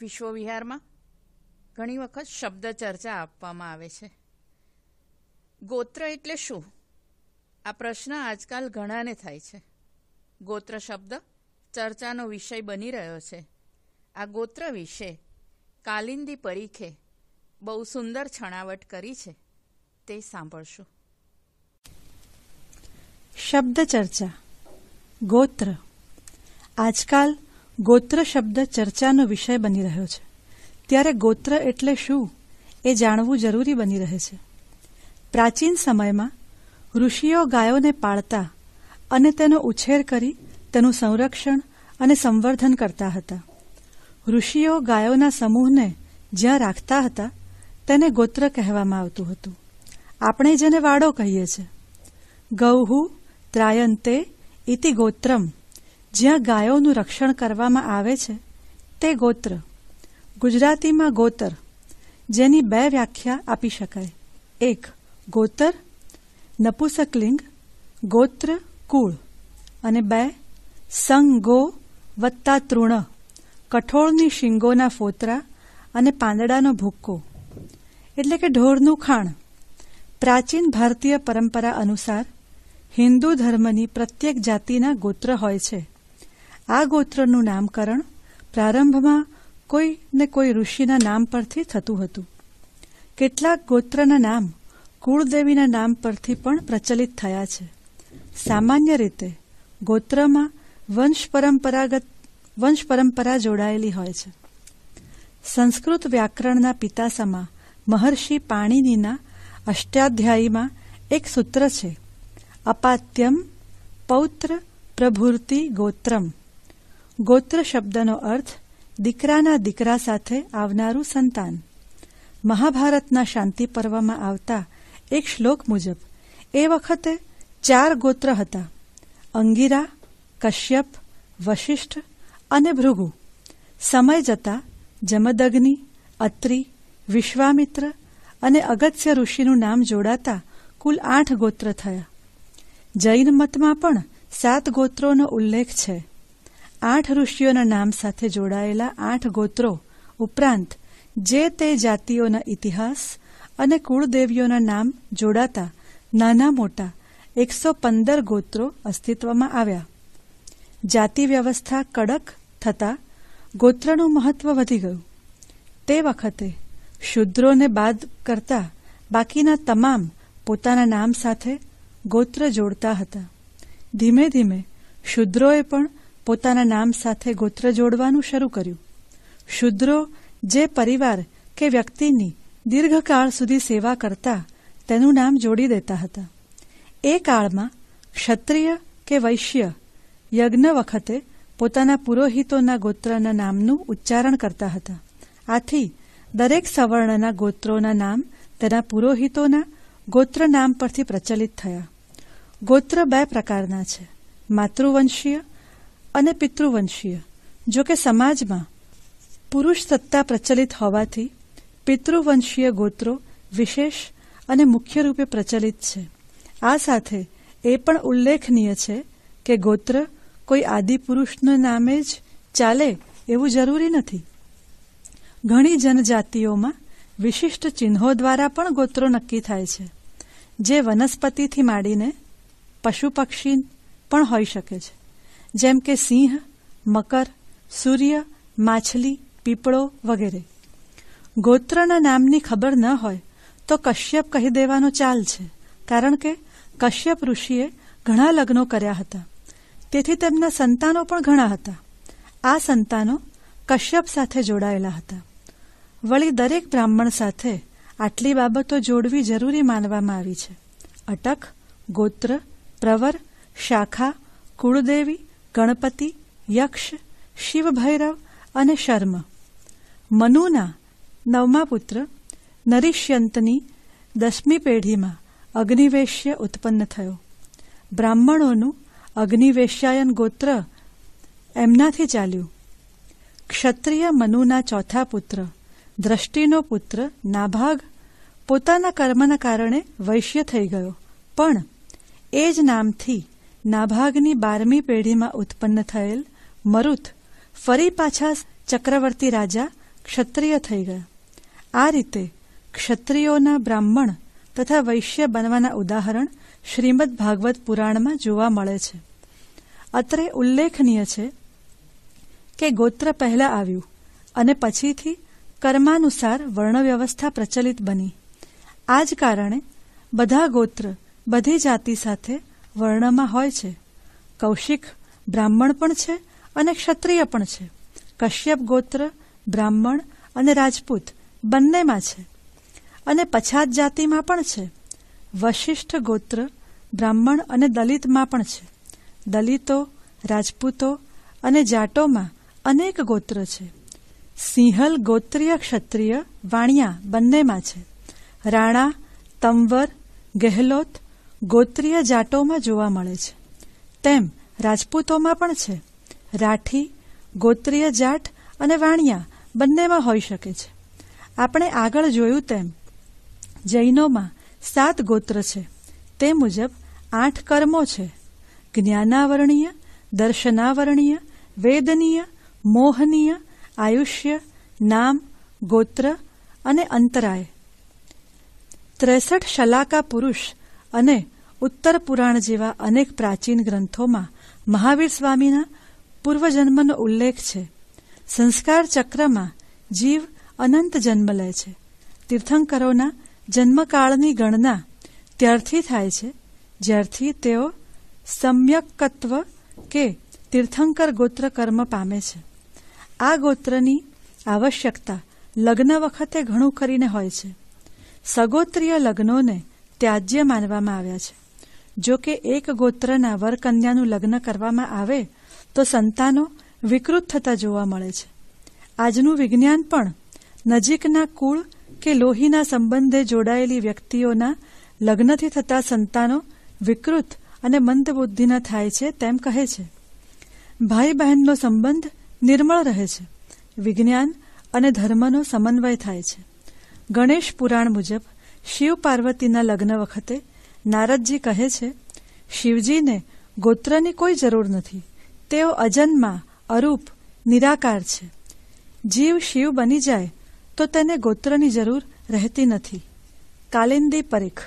વિશ્વવિહારમાં ઘણી વખત શબ્દ ચર્ચા આપવામાં આવે છે. ગોત્ર એટલે શું? આ પ્રશ્ન આજકાલ ઘણાને થાય છે. ગોત્ર શબ્દ ચર્ચાનો વિષય બની રહ્યો છે. આ ગોત્ર વિશે કાલિંદી પરીખે બહુ સુંદર છણાવટ કરી છે. તે સાંભળશું. શબ્દ ચર્ચા. ગોત્ર. આજકાલ ગોત્ર શબ્દ ચર્ચાનો વિષય બની રહ્યો છે. ત્યારે ગોત્ર એટલે શું એ જાણવું જરૂરી બની રહે છે. પ્રાચીન સમયમાં ઋષિઓ ગાયોને પાળતા અને તેનો ઉછેર કરી તેનું સંરક્ષણ અને સંવર્ધન કરતા હતા. ઋષિઓ ગાયોના સમૂહને જ્યાં રાખતા હતા, તેને ગોત્ર કહેવામાં આવતું હતું. આપણે જેને વાડો કહીએ છીએ ગૌહુ, ત્રાયંતે, ઇતિ ગોત્રમ. જ્યાં ગાયોનું રક્ષણ કરવામાં આવે છે, તે ગોત્ર. ગુજરાતીમાં ગોતર, જેની બે વ્યાખ્યા આપી શકાય. એક, ગોતર, નપુસકલિંગ, ગોત્ર, કુળ. અને બે, સંગો વત્તા તૃણ. કઠોળની શીંગોના ફોતરા અને પાંદડાનો ભૂક્કો. એટલે કે ઢોરનું ખાણ. પ્રાચીન ભારતીય પરંપરા અનુસાર હિન્દુ ધર્મની પ્રત્યેક જાતિના ગોત્ર હોય છે. આ ગોત્રનું નામકરણ પ્રારંભમાં કોઈ ને કોઈ ઋષિના નામ પરથી થતું હતું. કેટલાક ગોત્રના નામ કુળદેવીના નામ પરથી પણ પ્રચલિત થયા છે. સામાન્ય રીતે ગોત્રમાં વંશ પરંપરાગત વંશ પરંપરા જોડાયેલી હોય છે. સંસ્કૃત વ્યાકરણના પિતાસામાં મહર્ષિ પાણીનીના અષ્ટાધ્યાયીમાં એક સૂત્ર છે. અપાત્યમ પૌત્ર પ્રભૂર્તિ ગોત્રમ. ગોત્ર શબ્દનો અર્થ દીકરાના દીકરા સાથે આવનારું સંતાન. મહાભારતના શાંતિ પર્વમાં આવતા એક શ્લોક મુજબ, એ વખતે ચાર ગોત્ર હતા. અંગીરા, કશ્યપ, વશિષ્ઠ અને ભૃગુ. સમય જતા જમદગ્નિ, અત્રિ, વિશ્વામિત્ર અને અગત્ય ઋષિનું નામ જોડાતા કુલ આઠ ગોત્ર થયા. જૈન મતમાં પણ સાત ગોત્રોનો ઉલ્લેખ છે. આઠ ઋષિઓના નામ સાથે જોડાયેલા આઠ ગોત્રો ઉપરાંત જે તે જાતિઓના ઇતિહાસ અને કુળદેવીઓના નામ જોડાતા નાના મોટા એકસો પંદર ગોત્રો અસ્તિત્વમાં આવ્યા. જાતિ વ્યવસ્થા કડક થતાં ગોત્રનું મહત્વ વધી ગયું. તે વખતે શુદ્રોને બાદ કરતા બાકીના તમામ પોતાના નામ સાથે ગોત્ર જોડતા હતા. ધીમે ધીમે શુદ્રોએ પણ પોતાના નામ સાથે ગોત્ર જોડવાનું શરૂ કર્યું. શુદ્રો જે પરિવાર કે વ્યક્તિની દીર્ઘકાળ સુધી સેવા કરતા તેનું નામ જોડી દેતા હતા. એ કાળમાં ક્ષત્રિય કે વૈશ્ય યજ્ઞ વખતે પોતાના પુરોહિતોના ગોત્રના નામનું ઉચ્ચારણ કરતા હતા. આથી, દરેક સવર્ણના ગોત્રોના નામ તેના પુરોહિતોના ગોત્ર નામ પરથી પ્રચલિત થયા. ગોત્ર બે પ્રકારના છે, માતૃવંશીય અને પિતૃવંશીય. જો કે સમાજમાં પુરુષ સત્તા પ્રચલિત હોવાથી, પિતૃવંશીય ગોત્રો વિશેષ અને મુખ્ય રૂપે પ્રચલિત છે. આ સાથે એ પણ ઉલ્લેખનીય છે કે ગોત્ર કોઈ આદિપુરુષના નામે જ ચાલે એવું જરૂરી નથી. ઘણી જનજાતિઓમાં વિશિષ્ટ ચિહ્નો દ્વારા પણ ગોત્રો નક્કી થાય છે, જે વનસ્પતિથી માંડીને પશુ પક્ષી પણ હોઈ શકે છે. જેમ કે સિંહ, મકર, સૂર્ય, માછલી, પીપળો વગેરે. ગોત્રના નામની ખબર ન હોય તો કશ્યપ કહી દેવાનો ચાલ છે, કારણ કે કશ્યપ ઋષિએ ઘણા લગ્નો કર્યા હતા. તેથી તેમના સંતાનો પણ ઘણા હતા. આ સંતાનો કશ્યપ સાથે જોડાયેલા હતા. વળી દરેક બ્રાહ્મણ સાથે આટલી બાબતો જોડવી જરૂરી માનવામાં આવી છે. અટક, ગોત્ર, પ્રવર, શાખા, કુળદેવી, ગણપતિ, યક્ષ, શિવભૈરવ અને શર્મ. મનુના નવમા પુત્ર નરિષ્યંતની દસમી પેઢીમાં અગ્નિવેશ્ય ઉત્પન્ન થયો. બ્રાહ્મણોનું અગ્નિવેશ્યાયન ગોત્ર એમનાથી ચાલ્યું. ક્ષત્રિય મનુના ચોથા પુત્ર, દ્રષ્ટિનો પુત્ર નાભાગ પોતાના કર્મના કારણે વૈશ્ય થઈ ગયો. પણ એ જ નામથી નાભાગની બારમી પેઢીમાં ઉત્પન્ન થયેલ મરુત ફરી પાછા ચક્રવર્તી રાજા ક્ષત્રિય થઈ ગયા. આ રીતે ક્ષત્રિયોના બ્રાહ્મણ તથા વૈશ્ય બનવાના ઉદાહરણ શ્રીમદ ભાગવત પુરાણમાં જોવા મળે છે. અત્રે ઉલ્લેખનીય છે કે ગોત્ર પહેલા આવ્યું અને પછીથી કર્માનુસાર વર્ણવ્યવસ્થા પ્રચલિત બની. આ જ કારણે બધા ગોત્ર બધી જાતિ સાથે વર્ણમાં હોય છે. કૌશિક બ્રાહ્મણ પણ છે અને ક્ષત્રિય પણ છે. કશ્યપ ગોત્ર બ્રાહ્મણ અને રાજપૂત બંનેમાં છે. અને પછાત જાતિમાં પણ છે. વશિષ્ઠ ગોત્ર, બ્રાહ્મણ અને દલિતમાં પણ છે. દલિતો, રાજપૂતો અને જાટોમાં અનેક ગોત્ર છે. સિંહલ ગોત્રીય ક્ષત્રિય વાણિયા બંનેમાં છે. રાણા તંવર ગેહલોત ગોત્રીય જાટોમાં જોવા મળે છે. તેમ રાજપૂતોમાં પણ છે. રાઠી, ગોત્રીય જાટ અને વાણિયા બંનેમાં હોઈ શકે છે. આપણે આગળ જોયું તેમ જૈનોમાં સાત ગોત્ર છે. તે મુજબ આઠ કર્મો છે. જ્ઞાનાવરણીય, દર્શનાવરણીય, વેદનીય, મોહનીય, આયુષ્ય, નામ, ગોત્ર અને અંતરાય. ત્રેસઠ શલાકા પુરુષ અને ઉત્તર પુરાણ જેવા અનેક પ્રાચીન ગ્રંથોમાં મહાવીર સ્વામીના પૂર્વજન્મનો ઉલ્લેખ છે. સંસ્કાર ચક્રમાં જીવ અનંત જન્મ લે છે. તીર્થંકરોના જન્મકાળની ગણના ત્યારથી થાય છે, જ્યારથી તેઓ સમ્યકત્વ કે તીર્થંકર ગોત્ર કર્મ પામે છે. આ ગોત્રની આવશ્યકતા લગ્ન વખતે ઘણું કરીને હોય છે. સગોત્રીય લગ્નોને ત્યાજ્ય માનવામાં આવ્યા છે. જો કે એક ગોત્રના વરકન્યાનું લગ્ન કરવામાં આવે, તો સંતાનો વિકૃત થતા જોવા મળે છે. આજનું વિજ્ઞાન પણ નજીકના કુળ કે લોહીના સંબંધે જોડાયેલી વ્યક્તિઓના લગ્નથી થતા સંતાનો વિકૃત અને મંદબુદ્ધિના થાય છે તેમ કહે છે. ભાઈ બહેનનો સંબંધ નિર્મળ રહે છે. વિજ્ઞાન અને ધર્મનો સમન્વય થાય છે. ગણેશ પુરાણ મુજબ શિવ પાર્વતીના લગ્ન વખતે નારદજી કહે છે, શિવજીને ગોત્રની કોઈ જરૂર નથી. તેઓ અજન્મા, અરૂપ, નિરાકાર છે. જીવ શિવ બની જાય તો તેને ગોત્રની જરૂર રહેતી નથી. કાલિંદી પરીખ.